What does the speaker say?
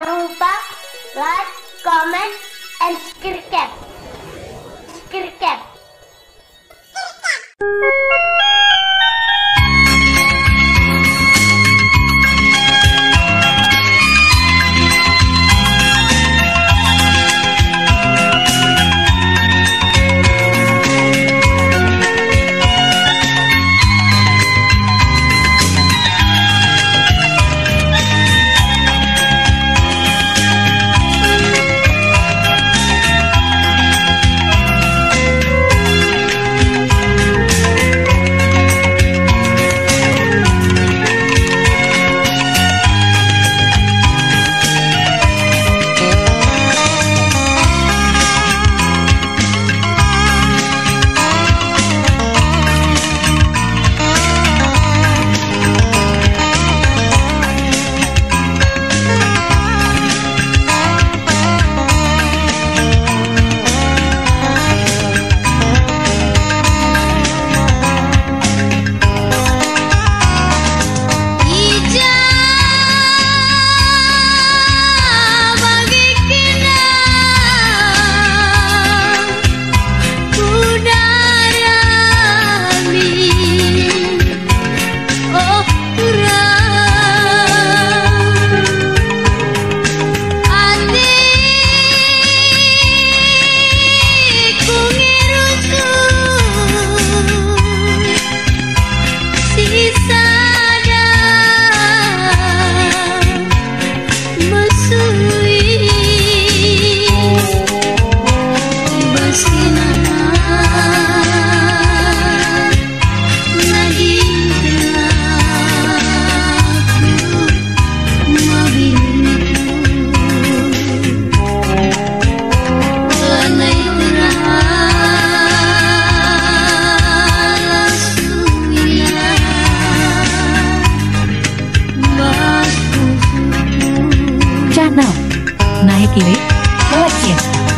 Lupa like, comment, and. Subscribe. நாயகியே வணக்கம்